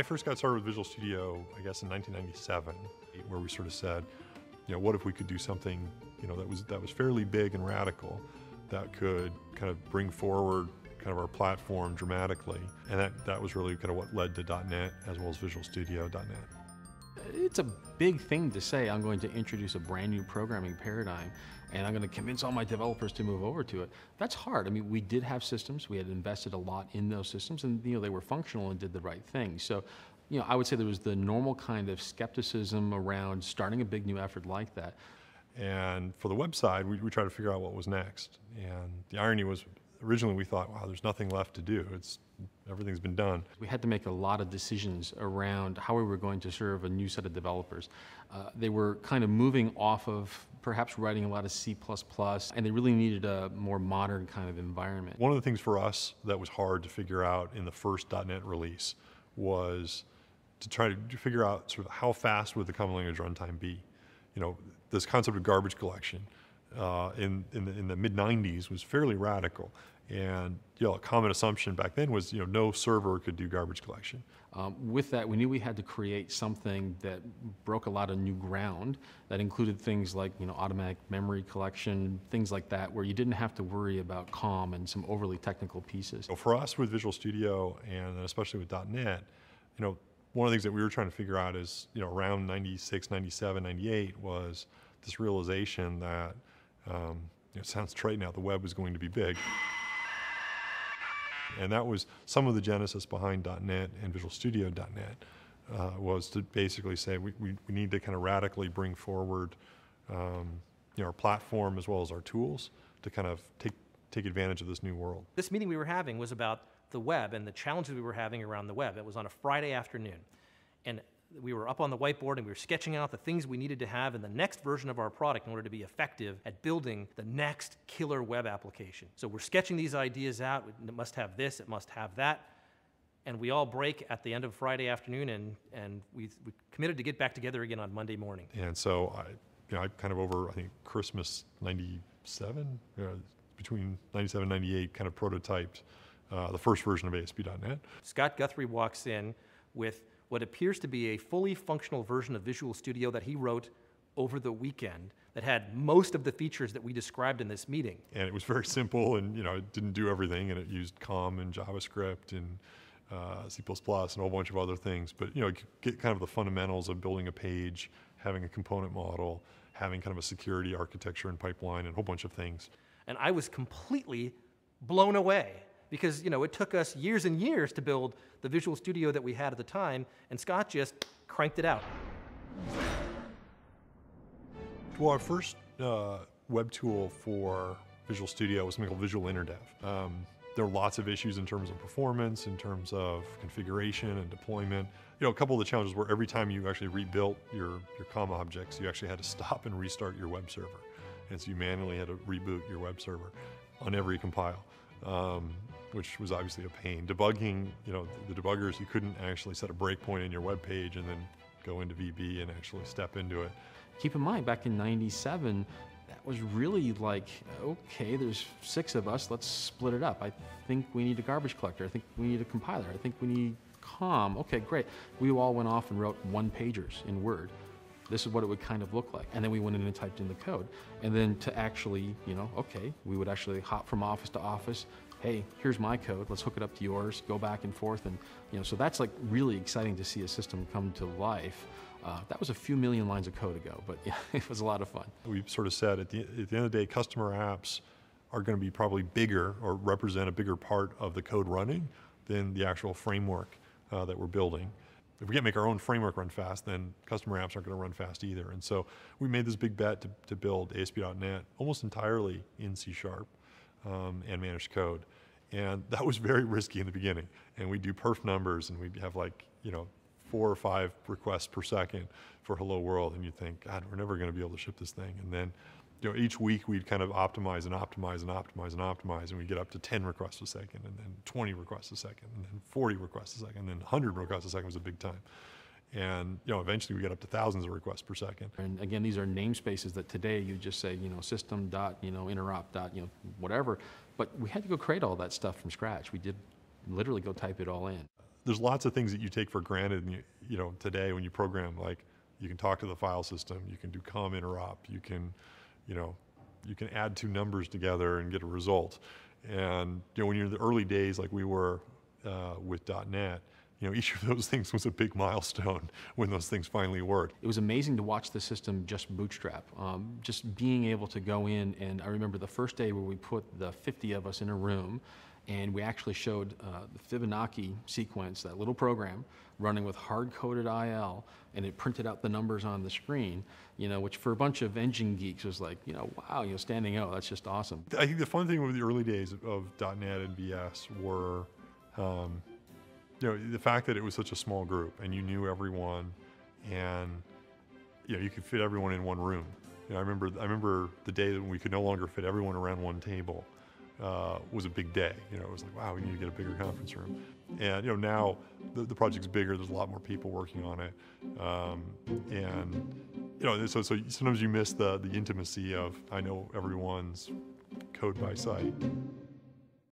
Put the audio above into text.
I first got started with Visual Studio, I guess, in 1997, where we sort of said, you know, what if we could do something, you know, that was that was fairly big and radical, that could kind of bring forward kind of our platform dramatically, and that that was really kind of what led to .NET as well as Visual Studio.NET. It's a big thing to say I'm going to introduce a brand new programming paradigm and I'm going to convince all my developers to move over to it. That's hard. I mean, we did have systems. We had invested a lot in those systems and you know they were functional and did the right thing. So, you know, I would say there was the normal kind of skepticism around starting a big new effort like that. And for the website, we, we tried to figure out what was next. And the irony was originally we thought, wow, there's nothing left to do. It's everything's been done. We had to make a lot of decisions around how we were going to serve a new set of developers. Uh, they were kind of moving off of perhaps writing a lot of C++, and they really needed a more modern kind of environment. One of the things for us that was hard to figure out in the first .NET release was to try to figure out sort of how fast would the common language runtime be. You know, this concept of garbage collection uh, in, in the, in the mid 90s was fairly radical. And you know, a common assumption back then was you know no server could do garbage collection. Um, with that, we knew we had to create something that broke a lot of new ground. That included things like you know automatic memory collection, things like that, where you didn't have to worry about COM and some overly technical pieces. So for us with Visual Studio and especially with .NET, you know, one of the things that we were trying to figure out is you know around 96, 97, 98 was this realization that um, it sounds trite now, the web was going to be big. And that was some of the genesis behind .NET and Visual Studio.NET uh, was to basically say we, we, we, need to kind of radically bring forward um, you know, our platform as well as our tools to kind of take, take advantage of this new world. This meeting we were having was about the web and the challenges we were having around the web. It was on a Friday afternoon. And we were up on the whiteboard and we were sketching out the things we needed to have in the next version of our product in order to be effective at building the next killer web application. So we're sketching these ideas out. It must have this, it must have that. And we all break at the end of Friday afternoon and, and we, we committed to get back together again on Monday morning. And so I, you know, I kind of over, I think, Christmas 97, uh, between 97 and 98, kind of prototyped uh, the first version of ASP.NET. Scott Guthrie walks in with what appears to be a fully functional version of Visual Studio that he wrote over the weekend that had most of the features that we described in this meeting. And it was very simple and you know it didn't do everything and it used COM and JavaScript and uh, C++ and a whole bunch of other things. But you know, get kind of the fundamentals of building a page, having a component model, having kind of a security architecture and pipeline and a whole bunch of things. And I was completely blown away because you know it took us years and years to build the Visual Studio that we had at the time, and Scott just cranked it out. Well, our first uh, web tool for Visual Studio was something called Visual InterDev. Um, there are lots of issues in terms of performance, in terms of configuration and deployment. You know, a couple of the challenges were every time you actually rebuilt your, your COM objects, you actually had to stop and restart your web server. And so you manually had to reboot your web server on every compile. Um, which was obviously a pain. Debugging, you know, the debuggers, you couldn't actually set a breakpoint in your web page and then go into VB and actually step into it. Keep in mind, back in 97, that was really like, okay, there's six of us, let's split it up. I think we need a garbage collector. I think we need a compiler. I think we need COM. Okay, great. We all went off and wrote one pagers in Word. This is what it would kind of look like. And then we went in and typed in the code. And then to actually, you know, okay, we would actually hop from office to office, hey, here's my code, let's hook it up to yours, go back and forth. And, you know, so that's like really exciting to see a system come to life. Uh, that was a few million lines of code ago, but yeah, it was a lot of fun. We sort of said at the, at the end of the day, customer apps are going to be probably bigger or represent a bigger part of the code running than the actual framework uh, that we're building. If we can't make our own framework run fast, then customer apps aren't going to run fast either. And so we made this big bet to, to build ASP.NET almost entirely in C Sharp um, and managed code. And that was very risky in the beginning. And we do perf numbers and we have like, you know, four or five requests per second for Hello World. And you think, God, we're never going to be able to ship this thing. And then, you know, each week we'd kind of optimize and optimize and optimize and optimize. And we'd get up to 10 requests a second and then 20 requests a second and then 40 requests a second and then 100 requests a second was a big time. And you know, eventually we get up to thousands of requests per second. And again, these are namespaces that today you just say, you know, system dot, you know, interop dot, you know, whatever. But we had to go create all that stuff from scratch. We did literally go type it all in. there's lots of things that you take for granted, you, you know, today when you program, like you can talk to the file system, you can do com interop, you can, you know, you can add two numbers together and get a result. And you know, when you're in the early days, like we were uh, with .NET, you know, each of those things was a big milestone when those things finally worked. It was amazing to watch the system just bootstrap. Um, just being able to go in, and I remember the first day where we put the 50 of us in a room, and we actually showed uh, the Fibonacci sequence, that little program, running with hard-coded IL, and it printed out the numbers on the screen, you know, which for a bunch of engine geeks was like, you know, wow, you know, standing out, that's just awesome. I think the fun thing with the early days of, of .NET and VS were, um, you know, the fact that it was such a small group and you knew everyone, and you know, you could fit everyone in one room. You know, I remember, I remember the day that we could no longer fit everyone around one table. Uh, was a big day. You know, it was like, wow, we need to get a bigger conference room. And you know, now the, the project's bigger. There's a lot more people working on it, um, and you know, so so sometimes you miss the the intimacy of I know everyone's code by sight.